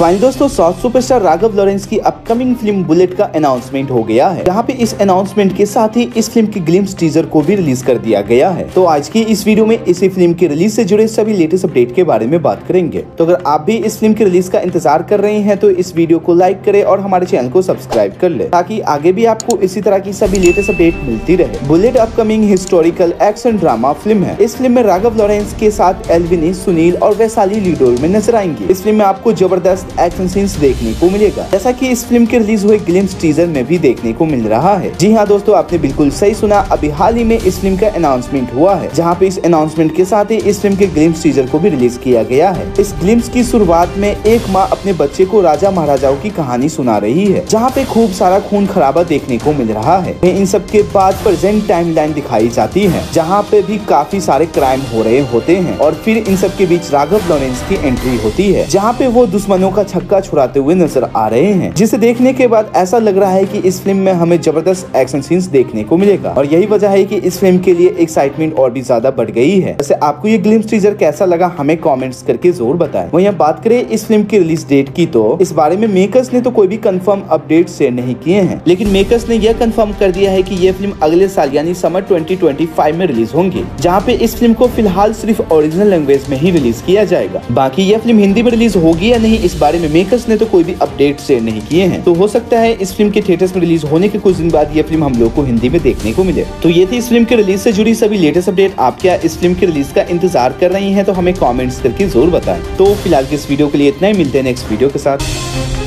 Final दोस्तों south superstar Raghava Lawrence की upcoming फ़िल्म बुलेट का अनाउंसमेंट हो गया है। यहाँ पे इस अनाउंसमेंट के साथ ही इस फ़िल्म की ग्लिम्स टीजर को भी रिलीज़ कर दिया गया है। तो आज की इस वीडियो में इसी फ़िल्म की रिलीज़ से जुड़े सभी लेटेस्ट अपडेट के बारे में बात करेंगे। तो अगर आप भी इस फ़िल्म की रिलीज़ का इंतज़ार कर रहे हैं तो इस वीडियो को लाइक करे और हमारे चैनल को सब्सक्राइब कर ले, ताकि आगे भी आपको इसी तरह की सभी लेटेस्ट अपडेट मिलती रहे। Bullet upcoming historical action drama film है। इस फ़िल्म में राघव लॉरेंस के साथ एलविनी, सुनील और वैशाली लीड रोल में नज़र आएँगे। इस फ़िल्म में आपको ज़बरदस्त एक्शन सीन्स देखने को मिलेगा। जैसा कि इस फ़िल्म के रिलीज़ हुए ग्लिम्स टीजर में भी देखने को मिल रहा है। जी हाँ दोस्तों, आपने बिल्कुल सही सुना। अभी हाल ही में इस फ़िल्म का अनाउंसमेंट हुआ है, जहाँ पे इस अनाउंसमेंट के साथ ही इस फ़िल्म के ग्लिम्स टीजर को भी रिलीज़ किया गया है। इस ग्लिम्स की शुरुआत में एक माँ अपने बच्चे को राजा महाराजाओं की कहानी सुना रही है, जहाँ पे खूब सारा खून खराबा देखने को मिल रहा है। इन सब के बाद प्रेजेंट टाइम लाइन दिखाई जाती है, जहाँ पे भी काफ़ी सारे क्राइम हो रहे होते हैं, और फिर इन सब के बीच राघव लॉरेंस की एंट्री होती है, जहाँ पे वो दुश्मनों का छक्का छुड़ाते हुए नज़र आ रहे हैं, जिसे देखने के बाद ऐसा लग रहा है कि इस फ़िल्म में हमें ज़बरदस्त एक्शन सीन्स देखने को मिलेगा। और यही वजह है कि इस फ़िल्म के लिए एक्साइटमेंट और भी ज़्यादा बढ़ गई है। वैसे आपको ये ग्लिम्स टीजर कैसा लगा, हमें कमेंट्स करके ज़रूर बताएँ। वहीं बात करें इस फ़िल्म की रिलीज़ डेट की तो इस बारे में मेकर्स ने तो कोई भी कंफर्म अपडेट शेयर नहीं किए हैं, लेकिन मेकर्स ने यह कंफर्म कर दिया है कि ये फ़िल्म अगले साल यानी समर 2025 में रिलीज़ होंगी, जहाँ पे इस फ़िल्म को फ़िलहाल सिर्फ़ ओरिजिनल लैंग्वेज में ही रिलीज़ किया जाएगा। बाकी यह फ़िल्म हिंदी में रिलीज़ होगी या नहीं, इस बारे में मेकर्स ने तो कोई भी अपडेट शेयर नहीं किए हैं। तो हो सकता है इस फ़िल्म के थिएटर्स में रिलीज़ होने के कुछ दिन बाद ये फ़िल्म हम लोग को हिंदी में देखने को मिले। तो ये थी इस फ़िल्म के रिलीज़ से जुड़ी सभी लेटेस्ट अपडेट आप क्या इस फ़िल्म के रिलीज़ का इंतज़ार कर रही है तो हमें कॉमेंट्स करके ज़रूर बताए। तो फ़िलहाल इस वीडियो के लिए इतना ही। मिलते हैं नेक्स्ट वीडियो के साथ।